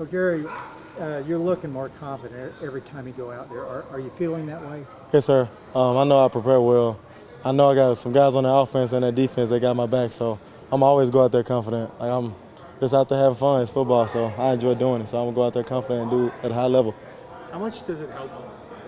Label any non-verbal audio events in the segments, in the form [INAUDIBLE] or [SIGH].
Well, Gary, uh, you're looking more confident every time you go out there. Are, are you feeling that way? Yes, sir. Um, I know I prepare well. I know I got some guys on the offense and the defense that got my back, so I'm always go out there confident. Like I'm just out there having fun. It's football, so I enjoy doing it. So I'm gonna go out there confident and do it at a high level. How much does it help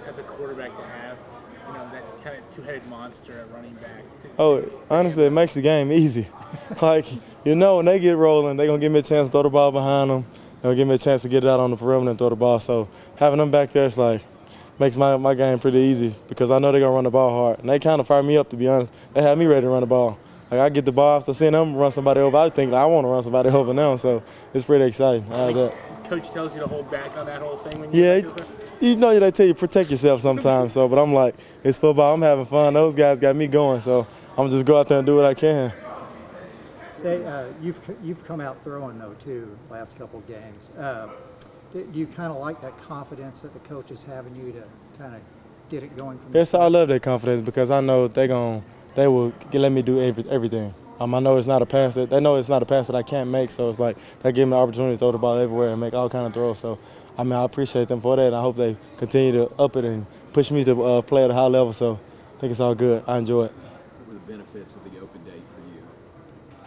as a quarterback to have, you know, that kind of two-headed monster at running back? Oh, honestly, it makes the game easy. [LAUGHS] like you know, when they get rolling, they're gonna give me a chance to throw the ball behind them. They'll give me a chance to get it out on the perimeter and throw the ball. So having them back there is like makes my, my game pretty easy because I know they're gonna run the ball hard. And they kind of fire me up to be honest. They have me ready to run the ball. Like I get the ball after seeing them run somebody over, I think I want to run somebody [LAUGHS] over now. So it's pretty exciting. Like that. Coach tells you to hold back on that whole thing. When Yeah, you know they tell you protect yourself sometimes. so, but I'm like, it's football. I'm having fun. Those guys got me going. So I'm just go out there and do what I can. They, uh, you've you've come out throwing though too last couple of games. Uh, do do you kind of like that confidence that the coach is having you to kind of get it going from? Yes, I love that confidence because I know they gon' they will let me do every, everything. Um, I know it's not a pass that they know it's not a pass that I can't make, so it's like they give me the opportunity to throw the ball everywhere and make all kind of throws. So I mean I appreciate them for that, and I hope they continue to up it and push me to uh, play at a high level. So I think it's all good. I enjoy it. What were the benefits of the open day for you?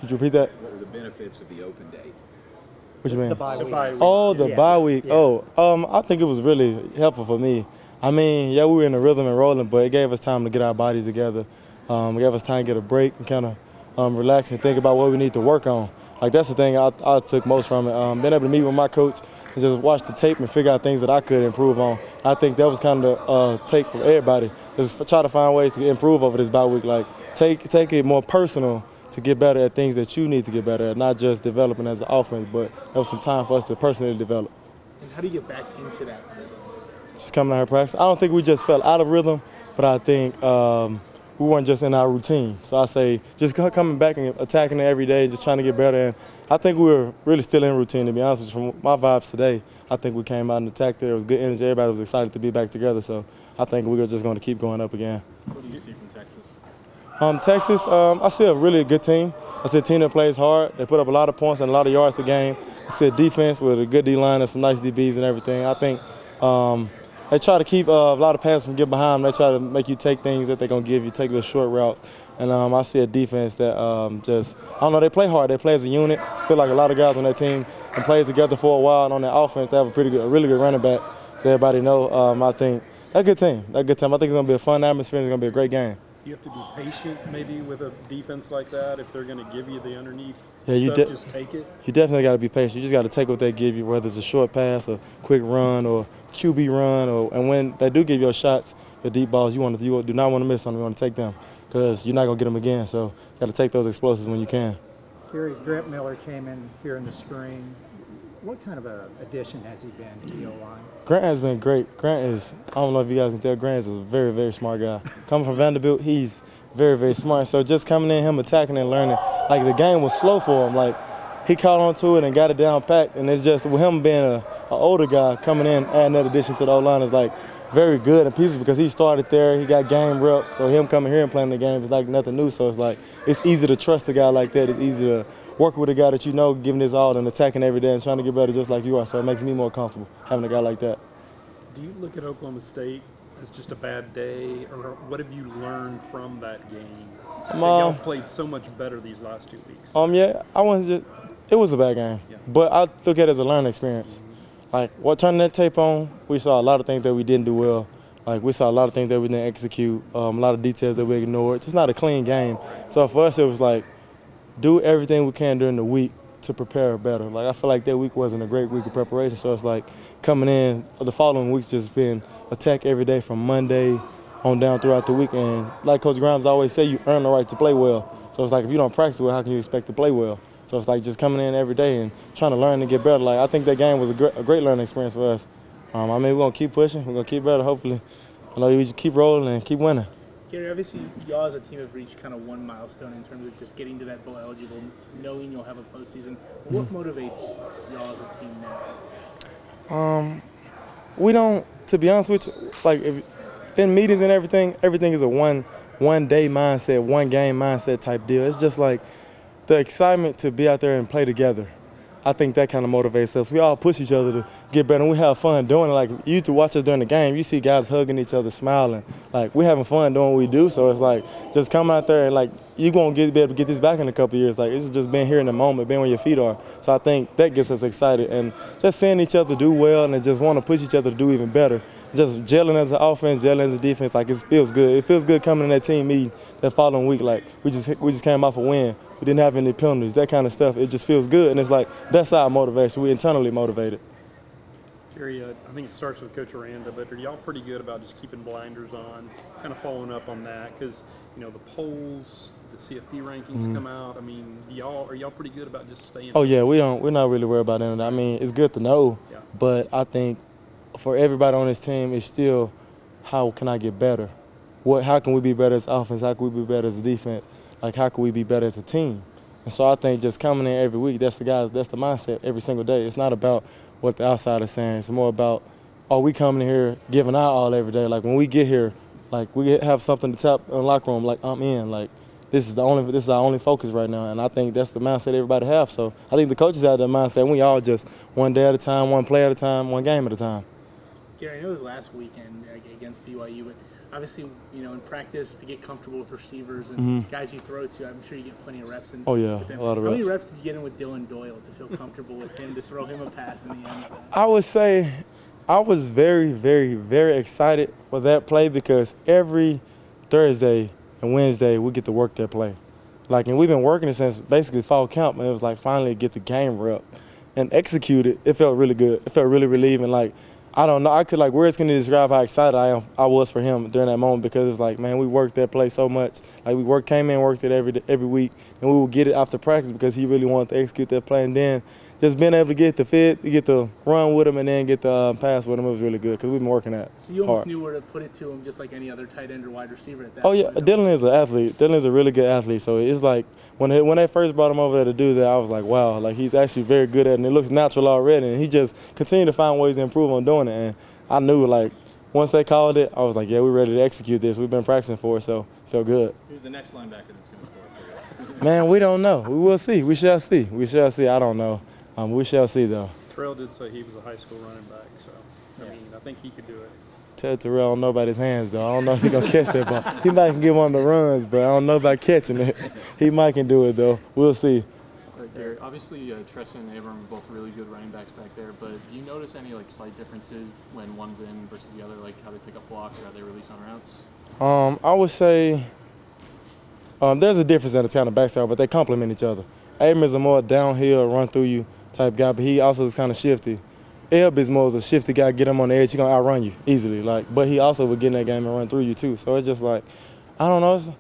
Could you repeat that? What were the benefits of the open day? What you mean? The bye The week. bye week. Oh, the Yeah. bye week. Yeah. Oh, um, I think it was really helpful for me. I mean, yeah, we were in the rhythm and rolling, but it gave us time to get our bodies together. Um, it gave us time to get a break and kind of um, relax and think about what we need to work on. Like that's the thing I, I took most from it. Um, being able to meet with my coach and just watch the tape and figure out things that I could improve on. I think that was kind of the uh, take from everybody. Just f- try to find ways to improve over this bye week. Like take take it more personal to get better at things that you need to get better at, not just developing as an offense, but there was some time for us to personally develop. And how do you get back into that? Just coming out here practice. I don't think we just fell out of rhythm, but I think um, we weren't just in our routine. So I say just coming back and attacking it every day, just trying to get better. And I think we were really still in routine, to be honest with you. From my vibes today, I think we came out and attacked it. There was good energy. Everybody was excited to be back together. So I think we were just going to keep going up again. What do you see from Texas? Um, Texas, um, I see a really good team. I see a team that plays hard. They put up a lot of points and a lot of yards a game. I see a defense with a good D line and some nice DBs and everything. I think um, they try to keep uh, a lot of passes from getting behind them. They try to make you take things that they're gonna give you, take the short routes. And um, I see a defense that um, just I don't know. They play hard. They play as a unit. I feel like a lot of guys on that team and played together for a while. And on that offense, they have a pretty good, a really good running back. So everybody know. Um, I think a good team. A good team. I think it's gonna be a fun atmosphere. It's gonna be a great game. Do you have to be patient maybe with a defense like that if they're going to give you the underneath Yeah, you stuff, de- just take it? you definitely got to be patient. You just got to take what they give you, whether it's a short pass, a quick run, or QB run, or and when they do give you shots, the deep balls, you want to you do not want to miss them. You want to take them because you're not gonna get them again. So you got to take those explosives when you can. Gary Grant Miller came in here in the spring. What kind of a addition has he been to O line? Grant has been great. Grant is I don't know if you guys can tell. Grant is a very very smart guy. Coming from Vanderbilt, he's very very smart. So just coming in, him attacking and learning, like the game was slow for him. Like he caught on to it and got it down packed. And it's just with him being a, older guy coming in, adding that addition to the O line is like very good and peaceful because he started there. He got game reps. So him coming here and playing the game is like nothing new. So it's like it's easy to trust a guy like that. It's easy to work with a guy that you know giving his all and attacking every day and trying to get better just like you are. So it makes me more comfortable having a guy like that. Do you look at Oklahoma State as just a bad day, or what have you learned from that game? Um, Y'all played so much better these last two weeks. Um, yeah, I was just. It was a bad game, Yeah. but I look at it as a learning experience. Like, what turning that tape on, we saw a lot of things that we didn't do well. Like, we saw a lot of things that we didn't execute, um, a lot of details that we ignored. Just not a clean game. So for us, it was like, do everything we can during the week to prepare better. Like, I feel like that week wasn't a great week of preparation. So it's like coming in the following weeks just been attack every day from Monday on down throughout the week. And like Coach Grimes always say, you earn the right to play well. So it's like if you don't practice well, how can you expect to play well? So it's like just coming in every day and trying to learn and get better. Like I think that game was a great, a great learning experience for us. Um, I mean, we're gonna keep pushing. We're gonna keep better. Hopefully, I know we just keep rolling and keep winning. Gary, obviously, y'all as a team have reached kind of one milestone in terms of just getting to that bowl eligible, knowing you'll have a postseason. What motivates y'all as a team now? Um, we don't. To be honest with you, like if, in meetings and everything, everything is a one one day mindset, one game mindset type deal. It's just like the excitement to be out there and play together. I think that kind of motivates us. We all push each other to get better, and we have fun doing it. Like you to watch us during the game, you see guys hugging each other, smiling. Like we're having fun doing what we do. So it's like just come out there and like you gonna get be able to get this back in a couple years. Like it's just being here in the moment, being where your feet are. So I think that gets us excited, and just seeing each other do well and just want to push each other to do even better. Just gelling as an offense, gelling as a defense, like it feels good. It feels good coming in that team meeting that following week. Like we just we just came off a win. We didn't have any penalties, that kind of stuff. It just feels good, and it's like that's our motivation. We internally motivated. Gary, uh, I think it starts with Coach Aranda, but are y'all pretty good about just keeping blinders on, kind of following up on that? Because you know the polls, the CFP rankings come out. I mean, y'all are y'all pretty good about just staying? Mm-hmm. Oh yeah, we don't. We're not really worried about any of that. I mean, it's good to know, Yeah. but I think for everybody on this team, it's still how can I get better? What? How can we be better as offense? How can we be better as defense? Like how can we be better as a team? And so I think just coming in every week, that's the guys. That's the mindset every single day. It's not about what the outside is saying. It's more about are we coming here giving our all every day? Like when we get here, like we have something to tap in the locker room. Like I'm in. Like this is the only this is our only focus right now, and I think that's the mindset everybody have. So I think the coaches have that mindset. We all just one day at a time, one play at a time, one game at a time. Gary, I know it was last weekend against BYU, but obviously, you know, in practice to get comfortable with receivers and guys you throw to, I'm sure you get plenty of reps. In, Mm-hmm. Oh, yeah, a lot of How many reps. reps did you get in with Dillon Doyle to feel comfortable with him to throw him a pass in the end zone? I would say I was very, very, very excited for that play because every Thursday and Wednesday we get to work that play. Like, and we've been working it since basically fall camp, and it was like finally get the game rep and execute it. It felt really good. It felt really relieving. Like, I don't know. I could like words can describe how excited I am. I was for him during that moment because it's like, man, we worked that play so much. Like we worked, came in, worked it every every week, and we would get it after practice because he really wanted to execute that play. And then just being able to get the fit, get the run with him, and then get the uh, pass with him, was really good because we've been working that. So you almost hard. knew where to put it to him, just like any other tight end or wide receiver at that Oh yeah, point. Dillon is an athlete. Dillon is a really good athlete. So it's like when they, when they first brought him over there to do that, I was like, wow, like he's actually very good at it, and it looks natural already. And he just continued to find ways to improve on doing it. And I knew like once they called it, I was like, yeah, we're ready to execute this. We've been practicing for it, so felt good. Who's the next linebacker that's going to score for? Man, we don't know. We will see. We shall see. We shall see. I don't know. Um, we shall see though. Terrel did say he was a high school running back, so I mean, I think he could do it. Ted Terrel don't know about his hands though. I don't know if he gonna catch that ball. He might can get one of the runs, but I don't know about catching it. He might can do it though. We'll see. Uh, Gary, obviously uh, Trestan and Abram are both really good running backs back there, but do you notice any like slight differences when one's in versus the other, like how they pick up blocks or how they release on routes? Um, I would say um, there's a difference in the talent of backside, but they complement each other. Abram is a more downhill, run through you type guy, but he also is kind of shifty. More of a shifty guy, get him on the edge, he gonna outrun you easily. Like, but he also will get in that game and run through you too. So it's just like, I don't know.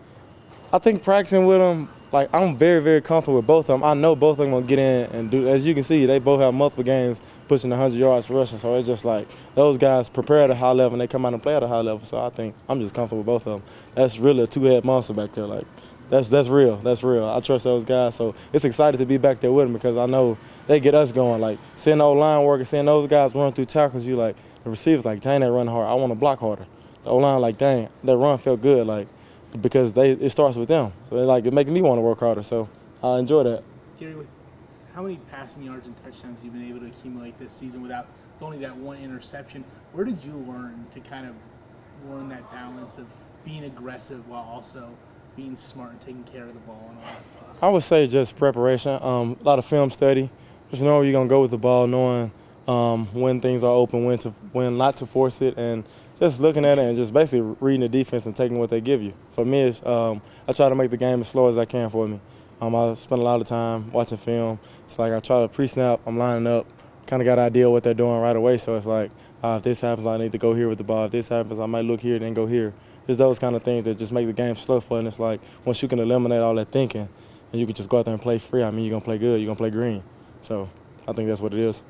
I think practicing with him, like I'm very, very comfortable with both of them. I know both of them gonna get in and do. As you can see, they both have multiple games pushing 100 yards rushing. So it's just like those guys prepare at a high level and they come out and play at a high level. So I think I'm just comfortable with both of them. That's really a two-head monster back there. Like that's that's real. That's real. I trust those guys. So it's excited to be back there with them because I know they get us going. Like seeing the O line work and seeing those guys run through tackles, you like the receivers like, dang, they run hard. I want to block harder. The O line like, dang, that run felt good. Like because they it starts with them. So like it makes me want to work harder. So I enjoy that. Gary, with how many passing yards and touchdowns you've been able to accumulate this season without only that one interception? Where did you learn to kind of learn that balance of being aggressive while also being smart and taking care of the ball and all that stuff? I would say just preparation. Um, a lot of film study. Just knowing you're gonna go with the ball, knowing um, when things are open, when to when not to force it, and just looking at it and just basically reading the defense and taking what they give you. For me, um, I try to make the game as slow as I can for me. Um, I spend a lot of time watching film. It's like I try to pre-snap. I'm lining up, kind of got an idea what they're doing right away. So it's like uh, if this happens, I need to go here with the ball. If this happens, I might look here, then go here. It's those kind of things that just make the game slow for. And it's like once you can eliminate all that thinking, and you can just go out there and play free. I mean, you're gonna play good. You're gonna play green. So I think that's what it is.